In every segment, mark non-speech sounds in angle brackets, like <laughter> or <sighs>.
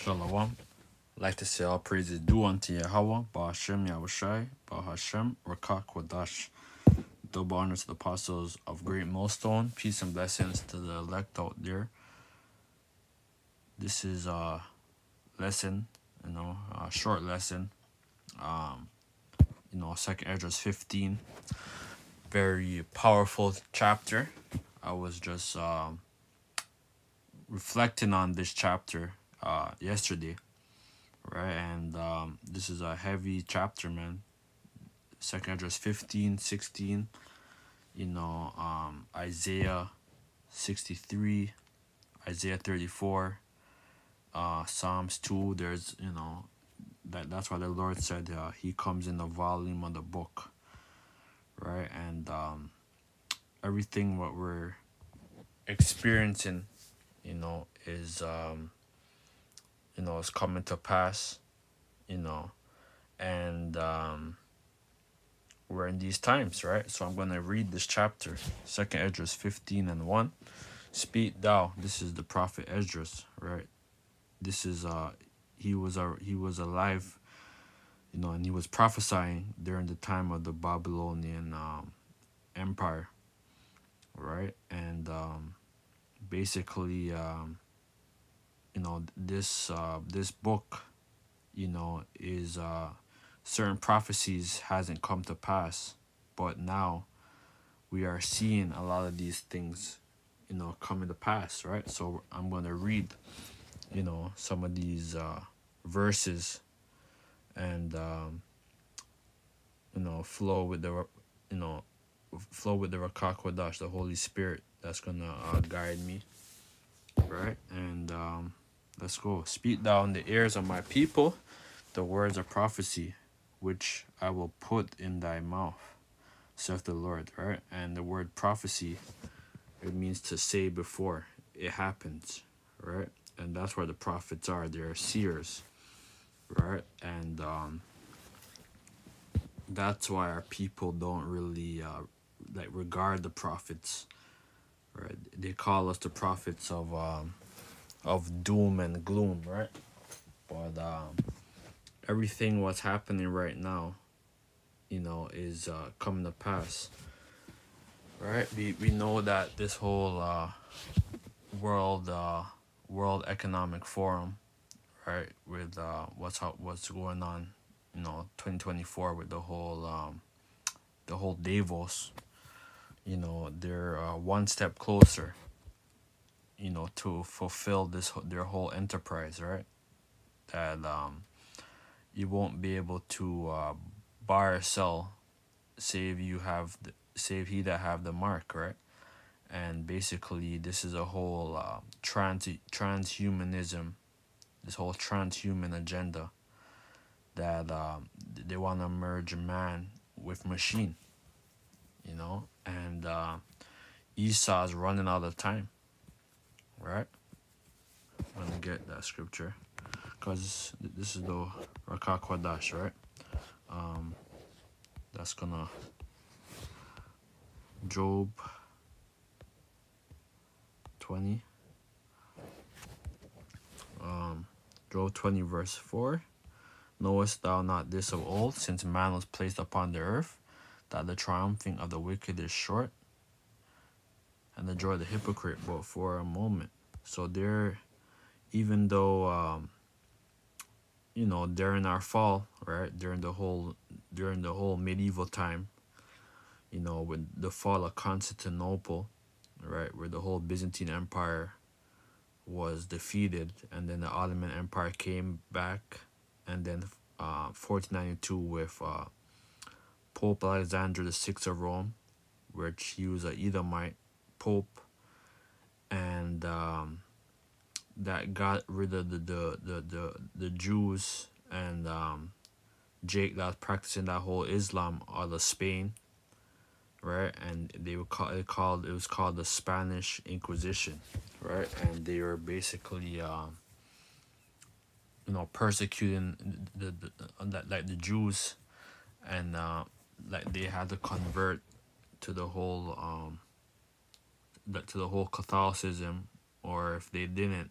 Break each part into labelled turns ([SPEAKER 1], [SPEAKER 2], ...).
[SPEAKER 1] Shalom. like to say all praises due unto Yahweh, Ba'ashem Yahushai, Ba'ashem Rakak Wadash. Double honor to the apostles of Great Millstone. Peace and blessings to the elect out there. This is a lesson, you know, a short lesson. Um, you know, Second Esdras 15. Very powerful chapter. I was just um, reflecting on this chapter uh, yesterday, right? And um, this is a heavy chapter, man. Second Esdras 15, 16, you know, um, Isaiah 63, Isaiah 34, uh, Psalms 2. There's, you know, that that's why the Lord said uh, He comes in the volume of the book, right? And um, everything what we're experiencing, you know, is um, you know, is coming to pass, you know, and um, we're in these times, right? So I'm going to read this chapter, Second Esdras 15 and 1. Speak thou, this is the prophet Esdras, right? This is, uh, he was, a, he was alive, you know, and he was prophesying during the time of the Babylonian um, Empire, right? And um, basically, um, you know this uh this book you know is uh certain prophecies hasn't come to pass but now we are seeing a lot of these things you know coming to pass right? So i'm going to read you know some of these uh verses and um you know flow with the you know flow with the rakakwadash the holy spirit that's gonna uh, guide me right? And um Let's go. Speak thou in the ears of my people the words of prophecy, which I will put in thy mouth, saith the Lord. Right? And the word prophecy, it means to say before it happens. Right? And that's where the prophets are. They're seers. Right? And um, that's why our people don't really uh, like regard the prophets. Right? They call us the prophets of um, of doom and gloom, right? But um, everything what's happening right now, you know, is uh, coming to pass. Right? We we know that this whole uh, world uh, World Economic Forum, right, with uh, what's how, what's going on, you know, twenty twenty four with the whole um, the whole Davos, you know, they're uh, one step closer you know to fulfill this their whole enterprise right? That um you won't be able to uh, buy or sell save you have the, save he that have the mark right? And basically this is a whole uh, trans transhumanism this whole transhuman agenda that um, they want to merge man with machine you know? And uh, esau's running out of time right? Gonna get that scripture because this is the Rakak Wadash, right? Um, that's gonna Job 20. Um, Job 20, verse 4. Knowest thou not this of old, since man was placed upon the earth, that the triumphing of the wicked is short, and the joy of the hypocrite but for a moment. So they're, even though, um, you know, during our fall, right, during the whole, during the whole medieval time, you know, with the fall of Constantinople, right, where the whole Byzantine Empire was defeated, and then the Ottoman Empire came back, and then uh, 1492 with uh, Pope Alexander the sixth of Rome, which he was a Edomite pope and um, that got rid of the the the the, the Jews and um, Jake that was practicing that whole Islam out of Spain, right? And they were call it called it was called the Spanish Inquisition, right? And they were basically um, you know persecuting the, the, the like the Jews, and uh, like they had to convert to the whole um to the whole Catholicism, or if they didn't,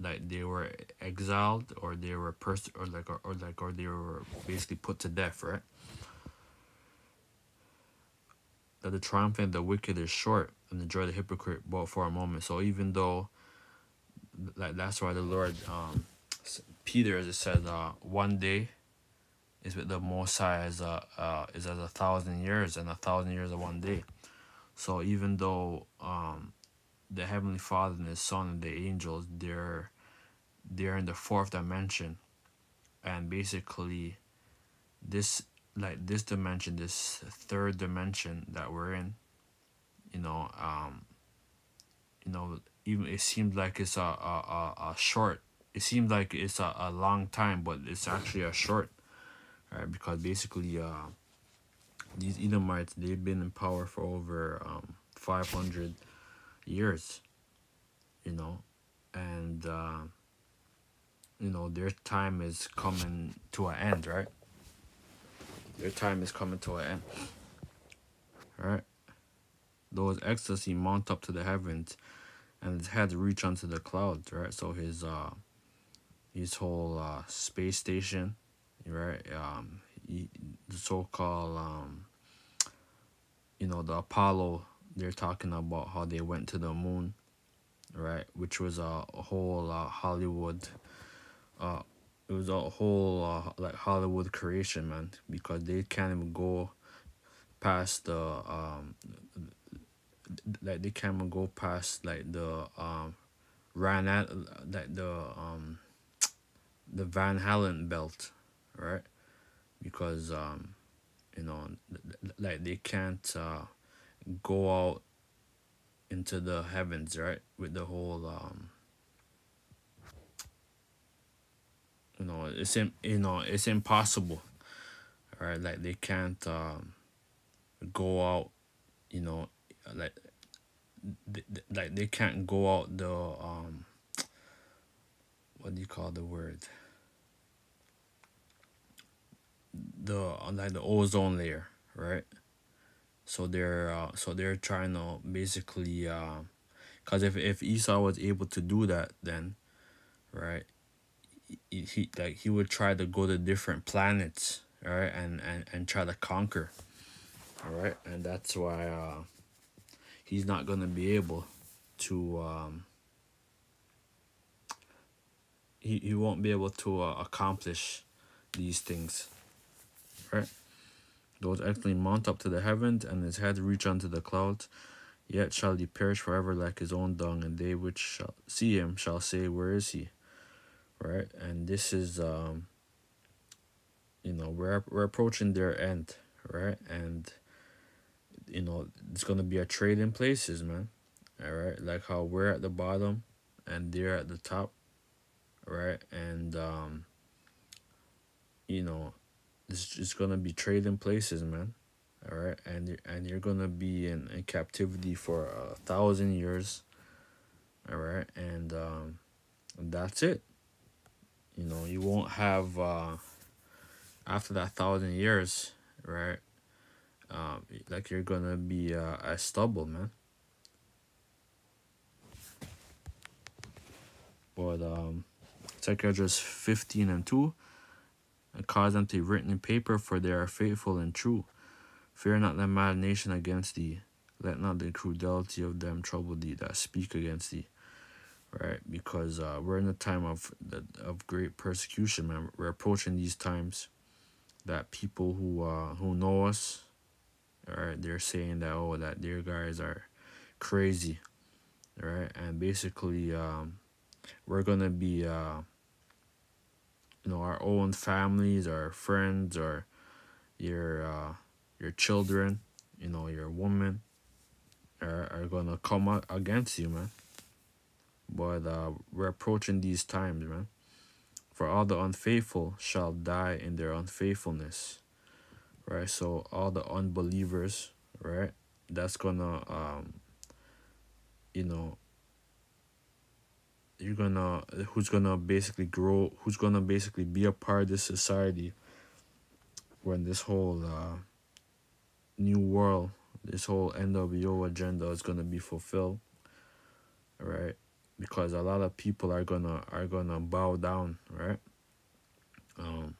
[SPEAKER 1] like they were exiled or they were pers or like or, or like or they were basically put to death, right? That the triumphant the wicked is short and the joy of the hypocrite but for a moment. So even though like that's why the Lord um Peter as it said uh one day is with the most high as a uh is as a thousand years and a thousand years of one day. So even though um the Heavenly Father and His Son and the angels, they're they're in the fourth dimension, and basically, this like this dimension, this third dimension that we're in, you know, um, you know, even it seems like it's a a, a, a short. It seems like it's a, a long time, but it's actually a short, right? Because basically, uh, these Edomites they've been in power for over um five hundred years you know? And uh, you know their time is coming to an end right? Their time is coming to an end right? Those ecstasy mount up to the heavens and his head reach onto the clouds right? So his uh his whole uh space station right? Um the so-called um you know the apollo they're talking about how they went to the moon, right? Which was a, whole uh, Hollywood. Uh, it was a whole uh, like Hollywood creation, man, because they can't even go past the um, like they can't even go past like the um, ran at like the um, the Van Allen belt, right? Because um, you know, like they can't uh go out into the heavens, right? With the whole um you know, it's in, you know, it's impossible. Right? Like they can't um go out, you know, like they, like they can't go out the um what do you call the word? The like the ozone layer, right? so they're uh, so they're trying to basically uh, cause if if Esau was able to do that then, right, he, he like he would try to go to different planets, right, and and and try to conquer, all right, and that's why uh, he's not gonna be able to um. He, he won't be able to uh, accomplish these things right those actually mount up to the heavens, and his head reach unto the clouds. Yet shall he perish forever like his own dung, and they which shall see him shall say, Where is he? Right? And this is, um, you know, we're, we're approaching their end, right? And, you know, it's going to be a trade in places, man. All right? Like how we're at the bottom and they're at the top, right? And, um, you know, it's just gonna be trading places, man. All right, and and you're gonna be in, in captivity for a thousand years. All right, and um, that's it. You know, you won't have uh, after that thousand years, right? Um, like you're gonna be uh, a stubble, man. But um, check Esdras fifteen and two and cause them to be written in paper, for they are faithful and true. Fear not the imagination against thee. Let not the cruelty of them trouble thee that speak against thee. Right? Because uh, we're in a time of of great persecution, man. We're approaching these times that people who uh, who know us, right, they're saying that, oh, that their guys are crazy. Right? And basically, um, we're going to be... Uh, you know our own families our friends or your uh, your children you know your woman are, are gonna come against you man. But uh, we're approaching these times man. For all the unfaithful shall die in their unfaithfulness right? So all the unbelievers right that's gonna um you know you're gonna who's gonna basically grow who's gonna basically be a part of this society when this whole uh, new world this whole NWO agenda is gonna be fulfilled right? Because a lot of people are gonna are gonna bow down right? Um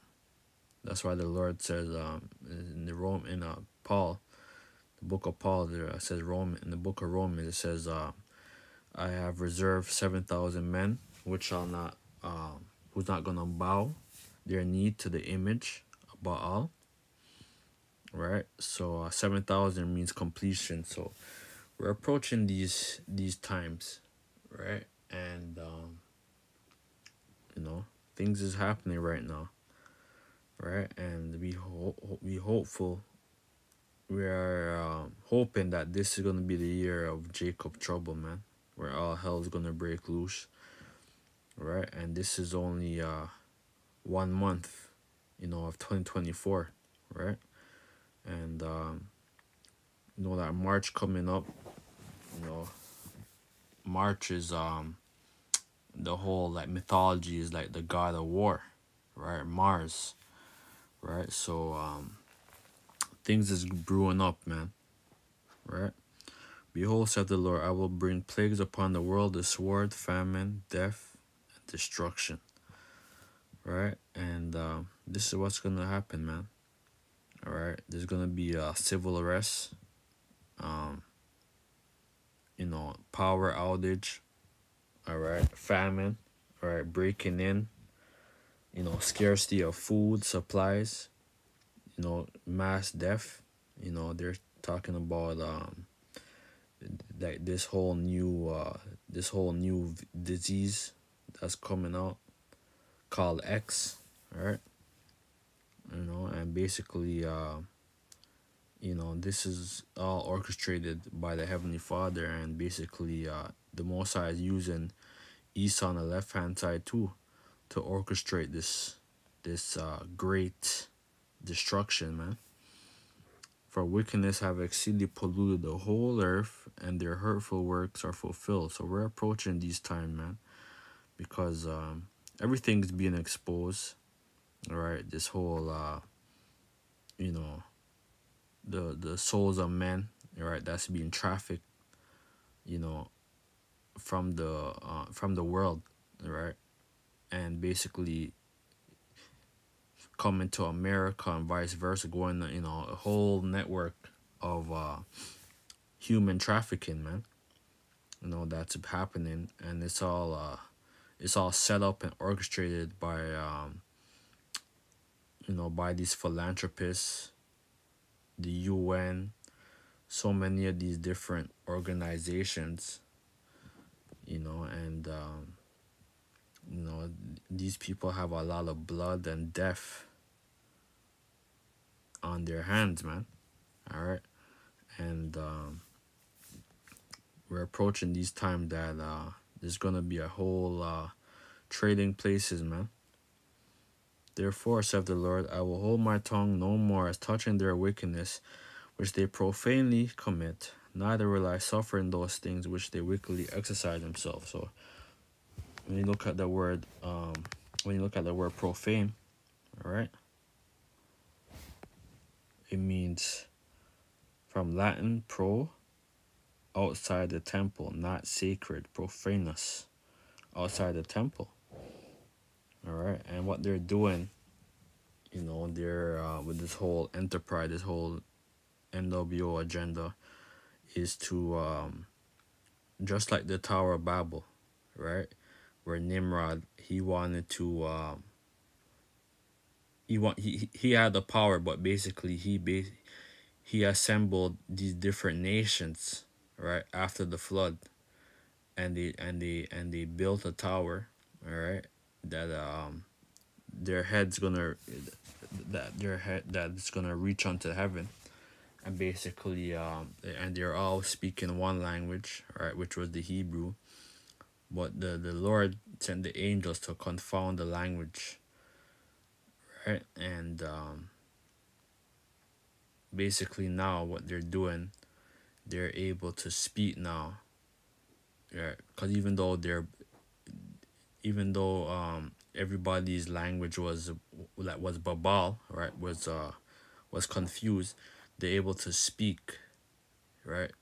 [SPEAKER 1] that's why the lord says um in the rome in uh paul the book of paul there says rome in the book of romans it says uh i have reserved 7000 men which shall not um who's not gonna bow their knee to the image of baal right? So uh, 7000 means completion. So we're approaching these these times right? And um you know things is happening right now right? And we ho- we hopeful we are um, hoping that this is gonna be the year of jacob trouble man where all hell is gonna break loose right? And this is only uh one month you know of 2024 right? And um you know that march coming up you know march is um the whole like mythology is like the god of war right? Mars right? So um things is brewing up man right behold said the lord i will bring plagues upon the world the sword famine death and destruction. Right? And um this is what's gonna happen man. All right there's gonna be a civil arrest um you know power outage all right famine all right breaking in you know scarcity of food supplies you know mass death you know they're talking about um like this whole new uh this whole new disease that's coming out called x right? You know and basically uh you know this is all orchestrated by the heavenly father and basically uh the most is using esau on the left hand side too to orchestrate this this uh great destruction man for wickedness have exceedingly polluted the whole earth and their hurtful works are fulfilled. So we're approaching these time man because um everything's being exposed all right this whole uh you know the the souls of men all right that's being trafficked you know from the uh from the world right and basically coming to america and vice versa going you know a whole network of uh human trafficking man. You know that's happening and it's all uh it's all set up and orchestrated by um you know by these philanthropists the UN, so many of these different organizations, you know, and um, you know these people have a lot of blood and death on their hands, man. All right, and um, we're approaching these times that uh, there's gonna be a whole uh, trading places, man. Therefore, saith the Lord, I will hold my tongue no more as touching their wickedness, which they profanely commit, neither will I suffer in those things which they wickedly exercise themselves. So, when you look at the word, um, when you look at the word profane, all right, it means from Latin pro, outside the temple, not sacred, profanus, outside the temple. All right, and what they're doing, you know, they're uh, with this whole enterprise, this whole NWO agenda, is to um, just like the Tower of Babel, right, where Nimrod he wanted to um, he want he he had the power, but basically he he assembled these different nations, right, after the flood, and they and they and they built a tower, all right that um their head's gonna that their head that's gonna reach onto heaven. And basically um and they're all speaking one language right which was the hebrew. But the the lord sent the angels to confound the language right and um basically now what they're doing they're able to speak now. Yeah because even though they're even though um everybody's language was that was babal right was uh was confused they're able to speak right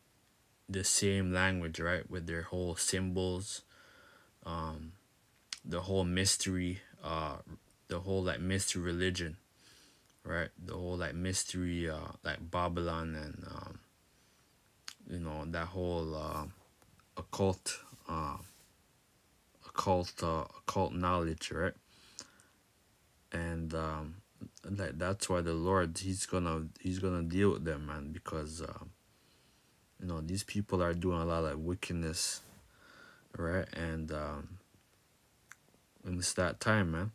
[SPEAKER 1] the same language right with their whole symbols um the whole mystery uh the whole like mystery religion right? The whole like mystery uh like babylon and um you know that whole uh occult uh occult uh occult knowledge right? And um like that's why the lord he's gonna he's gonna deal with them man because um you know these people are doing a lot of wickedness right? And um and it's that time man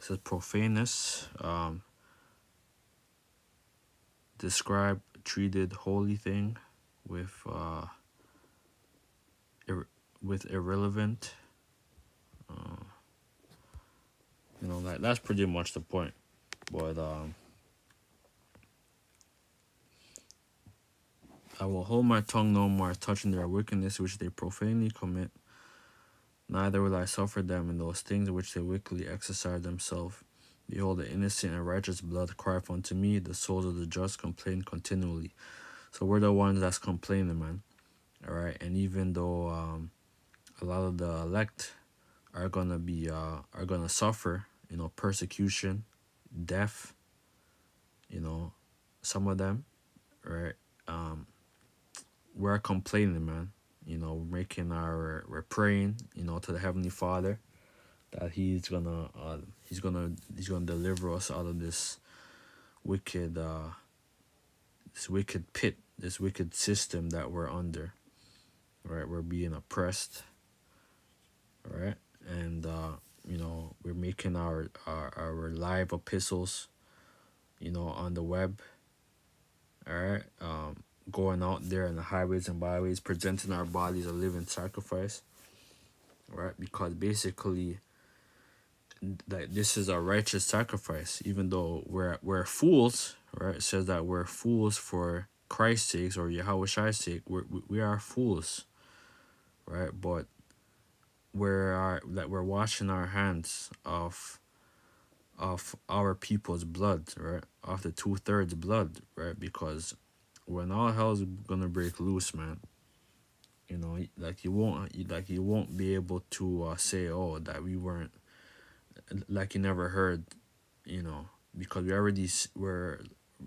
[SPEAKER 1] it says profaneness um describe treated holy thing with uh ir- with irrelevant uh, you know that that's pretty much the point but um I will hold my tongue no more touching their wickedness which they profanely commit neither will I suffer them in those things which they wickedly exercise themselves. Behold the innocent and righteous blood cry unto me the souls of the just complain continually. So we're the ones that's complaining man. All right and even though um a lot of the elect are gonna be uh are gonna suffer you know persecution death you know some of them right? Um we're complaining man you know making our we're praying you know to the heavenly father that he's gonna uh he's gonna he's gonna deliver us out of this wicked uh this wicked pit this wicked system that we're under right? We're being oppressed right? And uh you know we're making our our, our live epistles you know on the web all right? Um going out there in the highways and byways presenting our bodies a living sacrifice right? Because basically like this is a righteous sacrifice even though we're we're fools right? It says that we're fools for christ's sake or yahweh sake. We're, we we are fools right? But we're that we're washing our hands of of our people's blood right? Of the two-thirds blood right? Because when all hell's gonna break loose man you know like you won't like you won't be able to uh, say oh that we weren't like you never heard you know because we already were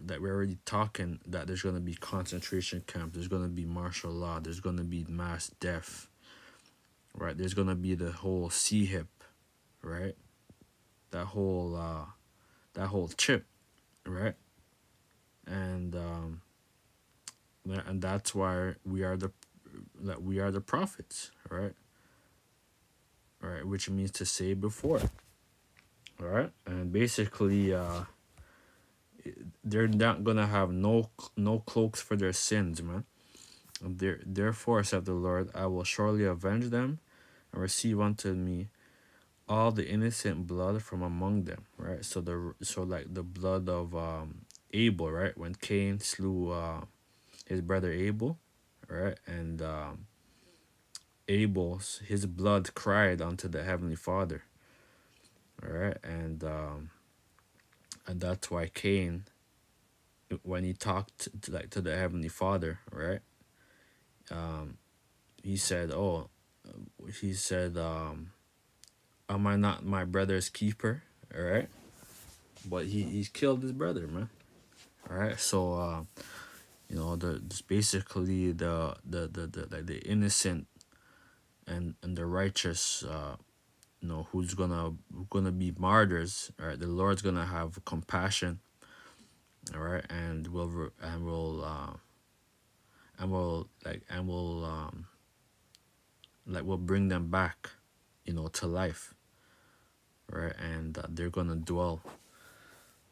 [SPEAKER 1] that we're already talking that there's gonna be concentration camp there's gonna be martial law there's gonna be mass death right? There's gonna be the whole sea hip right? That whole uh that whole chip right? And um and that's why we are the that we are the prophets right? Right which means to say before all right? And basically uh they're not gonna have no no cloaks for their sins man. There, therefore said the lord i will surely avenge them and receive unto me all the innocent blood from among them right? So the so like the blood of um abel right? When cain slew uh his brother abel right? And um abel's his blood cried unto the heavenly father right? And um and that's why cain when he talked to, like to the heavenly father right? Um he said oh he said um am i not my brother's keeper? All right? But he he's killed his brother man. All right? So uh you know the basically the the the, the like the innocent and and the righteous uh you know who's gonna gonna be martyrs all right? The lord's gonna have compassion all right and will and will uh and will like and will um like will bring them back you know to life right? And uh, they're gonna dwell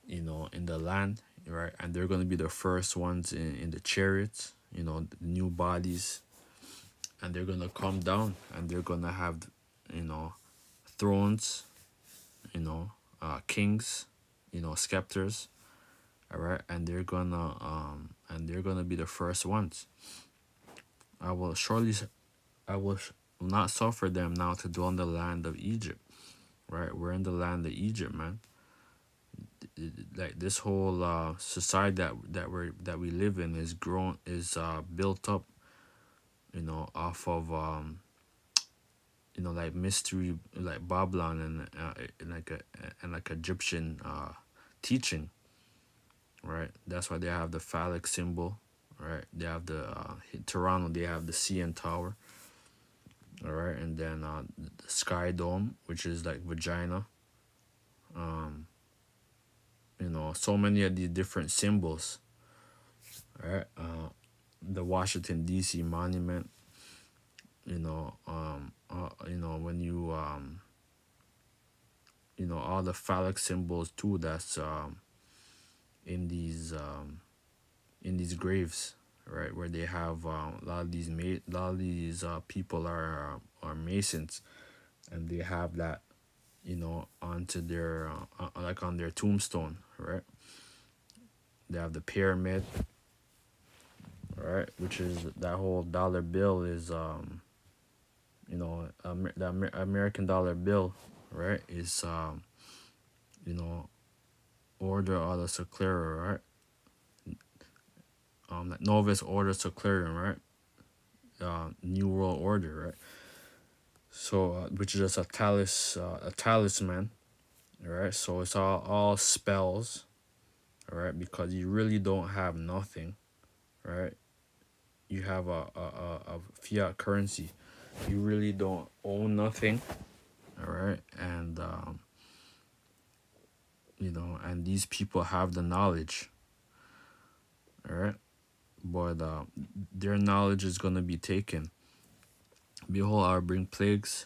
[SPEAKER 1] you know in the land right? And they're gonna be the first ones in, in the chariots you know new bodies. And they're gonna come down and they're gonna have you know thrones you know uh kings you know scepters all right and they're gonna um and they're gonna be the first ones. I will surely I will not suffer them now to dwell in the land of egypt right? We're in the land of egypt man like this whole uh society that that we're that we live in is grown is uh built up you know off of um you know like mystery like babylon and uh, like a and like egyptian uh teaching right? That's why they have the phallic symbol right? They have the uh toronto they have the cn tower all right and then uh the sky dome which is like vagina um you know so many of these different symbols right? Uh the washington dc monument you know um uh, you know when you um you know all the phallic symbols too that's um in these um in these graves right? Where they have um, a lot of these ma- a lot of these uh, people are uh, are masons and they have that you know onto their uh, uh, like on their tombstone right? They have the pyramid right? Which is that whole dollar bill is um you know Amer- the Amer- american dollar bill right? Is um you know order of the seclera right? Um novus order seclorum right? Uh new world order right? So uh, which is just a talis uh, a talisman right so it's all all spells. All right because you really don't have nothing. Right you have a, a, a, a fiat currency. You really don't own nothing. All right and um you know and these people have the knowledge. All right but uh, their knowledge is going to be taken. Behold i will bring plagues.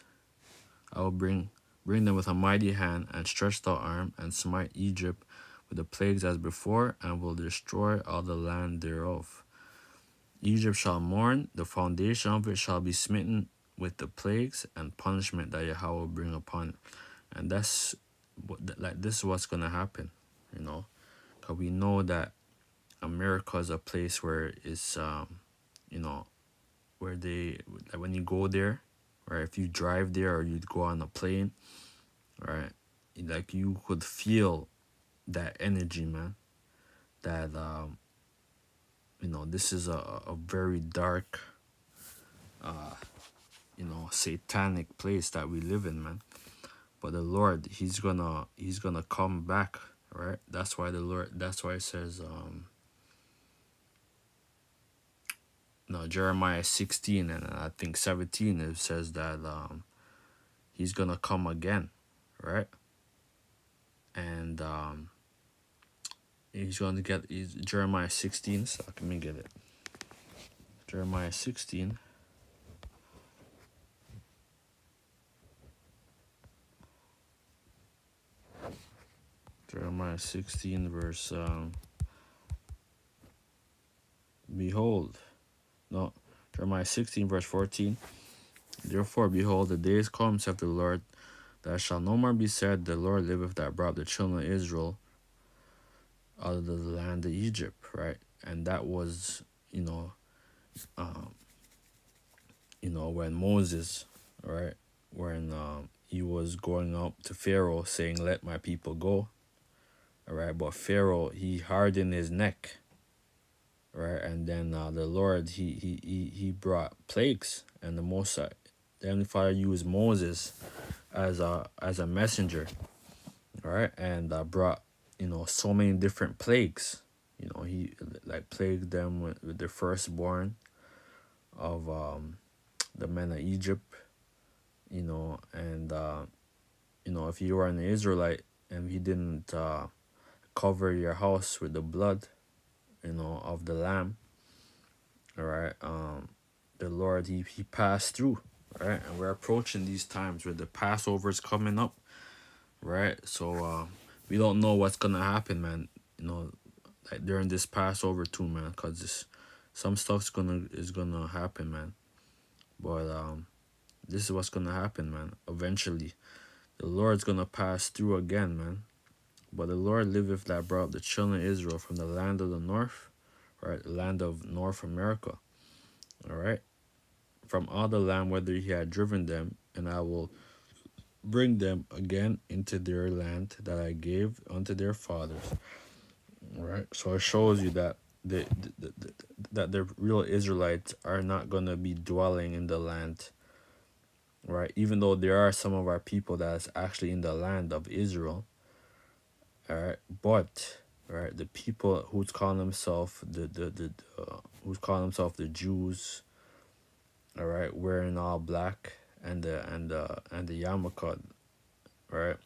[SPEAKER 1] I will bring bring them with a mighty hand and stretch out arm and smite egypt with the plagues as before and will destroy all the land thereof egypt shall mourn the foundation of it shall be smitten with the plagues and punishment that Yahweh will bring upon it. And that's what like this is what's gonna happen, you know, because we know that America is a place where it's um, you know, where they like when you go there, or if you drive there or you go on a plane, right, like you could feel that energy, man. That um, you know, this is a a very dark. Uh, you know satanic place that we live in man but the lord he's gonna he's gonna come back right that's why the lord that's why it says um no jeremiah 16 and i think 17 it says that um he's gonna come again right? And um he's gonna get he's, jeremiah 16 so let me get it. Jeremiah 16 Jeremiah 16, verse, um, behold, no, Jeremiah 16, verse 14. Therefore, behold, the days come, saith the Lord, that shall no more be said, The Lord liveth that brought the children of Israel out of the land of Egypt, right? And that was, you know, um, you know, when Moses, right, when um, he was going up to Pharaoh saying, Let my people go all right but pharaoh he hardened his neck right? And then uh, the lord he, he he he brought plagues and the most the heavenly father used moses as a as a messenger right? And uh, brought you know so many different plagues. You know he like plagued them with, with the firstborn of um the men of egypt you know? And uh you know if you were an israelite and he didn't uh cover your house with the blood, you know, of the lamb. All right. Um, the Lord he he passed through, right? And we're approaching these times where the Passover is coming up, right? So uh, we don't know what's gonna happen, man. You know, like during this Passover too, man, cause this some stuff's gonna is gonna happen, man. But um, this is what's gonna happen, man. Eventually, the Lord's gonna pass through again, man. But the Lord liveth that brought the children of Israel from the land of the north, right, land of North America, all right, from all the land whither he had driven them, and I will bring them again into their land that I gave unto their fathers. All right, so it shows you that the, the, the, that the real Israelites are not gonna be dwelling in the land, right? Even though there are some of our people that's actually in the land of Israel, all right, but right, the people who's calling themselves the the the uh, who's calling themselves the Jews, all right, wearing all black and the and the and the yarmulke, right?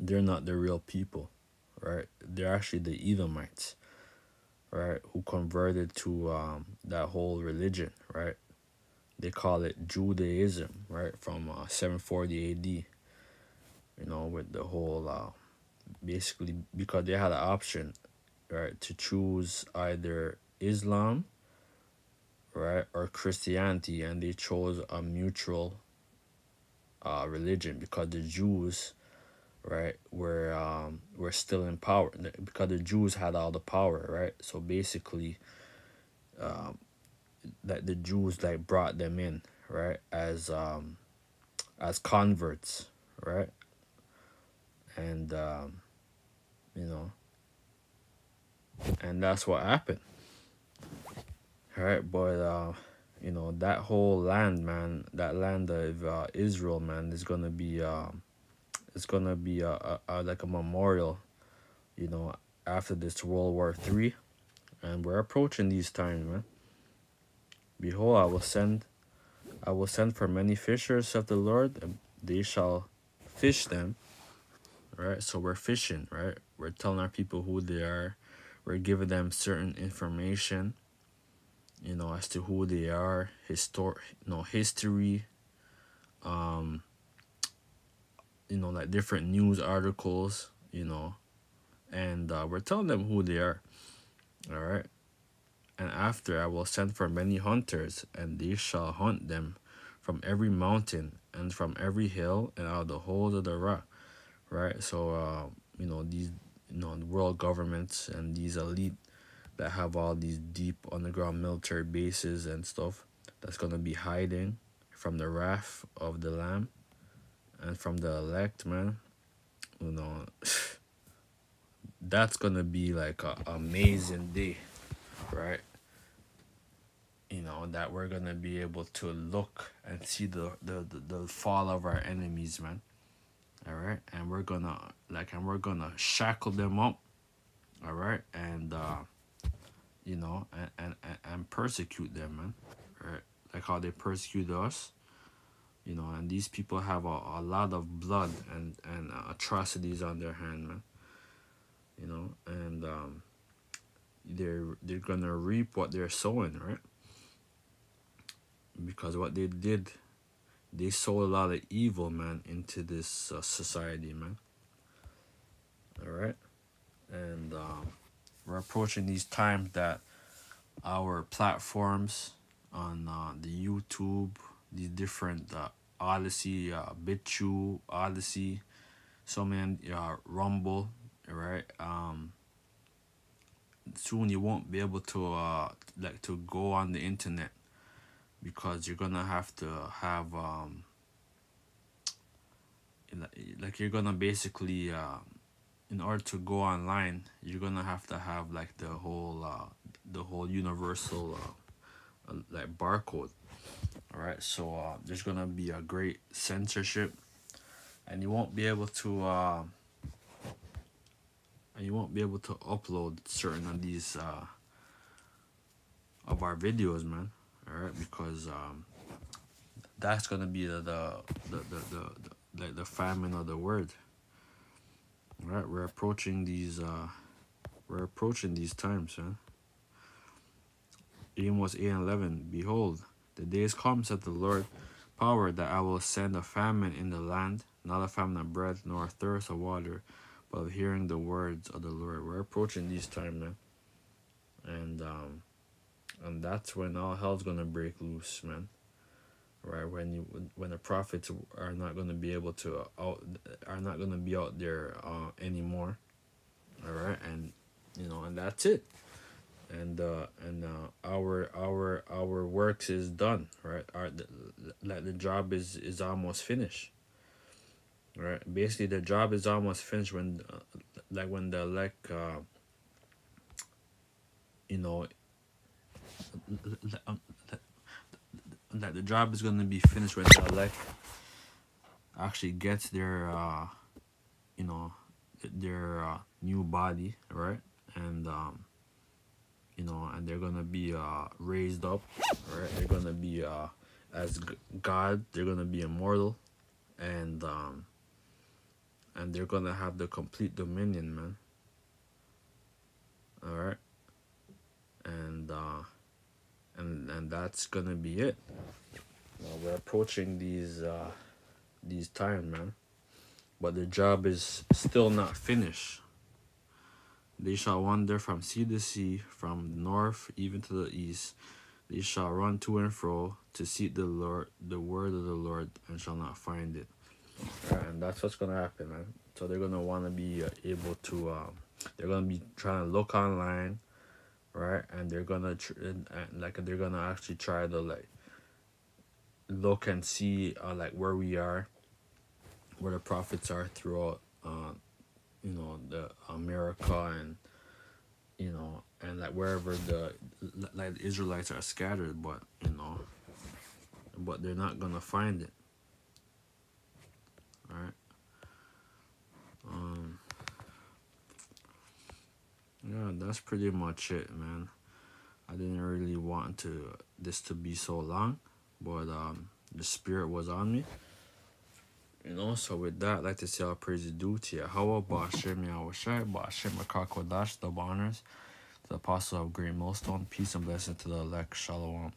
[SPEAKER 1] They're not the real people, right? They're actually the Edomites, right? Who converted to um that whole religion, right? they call it Judaism, right, from uh, 740 AD. You know, with the whole, uh, basically, because they had an option, right, to choose either Islam, right, or Christianity, and they chose a mutual uh, religion because the Jews, right, were um, were still in power because the Jews had all the power, right. So basically, um, that the Jews like brought them in, right, as um as converts, right? And um you know and that's what happened. Right, but uh you know that whole land man that land of uh, israel man is gonna be um it's gonna be a, a, a like a memorial you know after this world war three and we're approaching these times man Behold, I will send I will send for many fishers of the Lord, and they shall fish them. Right? So we're fishing, right? We're telling our people who they are. We're giving them certain information, you know, as to who they are, histor you know, history, um, you know, like different news articles, you know, and uh, we're telling them who they are. All right. And after I will send for many hunters, and they shall hunt them from every mountain and from every hill and out of the holes of the rock. Right? So, uh, you know, these, you know, world governments and these elite that have all these deep underground military bases and stuff that's going to be hiding from the wrath of the Lamb and from the elect, man. You know, <sighs> that's going to be like a amazing day, right? you know that we're gonna be able to look and see the the the, the fall of our enemies man all right and we're gonna like and we're gonna shackle them up. All right and uh you know and and, and persecute them man. Right like how they persecute us. You know and these people have a, a lot of blood and and uh, atrocities on their hand man. You know? And um they're they're gonna reap what they're sowing right? Because what they did they sowed a lot of evil man into this uh, society man. All right and um, we're approaching these times that our platforms on uh, the youtube the different uh, Odysee uh, BitChute Odysee so many uh, rumble all right. um soon you won't be able to uh like to go on the internet because you're gonna have to have um like you're gonna basically uh, in order to go online you're gonna have to have like the whole uh, the whole universal uh, uh like barcode. All right so uh, there's gonna be a great censorship and you won't be able to uh, and you won't be able to upload certain of these uh, of our videos man all right because um that's gonna be the the the the, the, the, the famine of the word all right we're approaching these uh we're approaching these times huh? Amos 8 and 11 behold the days come said the lord power that i will send a famine in the land not a famine of bread nor a thirst of water but of hearing the words of the lord. We're approaching these times man and um and that's when all hell's gonna break loose, man. Right when you when the prophets are not gonna be able to out are not gonna be out there uh, anymore. All right, and you know, and that's it. And uh, and uh, our our our works is done. Right, our the, like the job is is almost finished. Right, basically the job is almost finished when, uh, like when the elect, uh, you know, that the job is going to be finished right now. Like actually gets their uh, you know their uh, new body right? And um, you know and they're gonna be uh, raised up right? They're gonna be uh, as god they're gonna be immortal. And um, and they're gonna have the complete dominion man. All right and uh and and that's gonna be it. We're approaching these uh these times man. But the job is still not finished. They shall wander from sea to sea from north even to the east. They shall run to and fro to seek the lord the word of the lord and shall not find it. And that's what's gonna happen man. So they're gonna want to be uh, able to um they're gonna be trying to look online right? And they're gonna tr- and, and, like they're gonna actually try to like look and see uh, like where we are where the prophets are throughout uh you know the america and you know and like wherever the like the israelites are scattered but you know but they're not gonna find it right yeah that's pretty much it man. I didn't really want to this to be so long but um the spirit was on me. And also with that I'd like to say all praise is due to Yahweh Ba'ashem Yahushai Ba'ashem Akakodash the to the apostle of great millstone peace and blessing to the elect. Shalom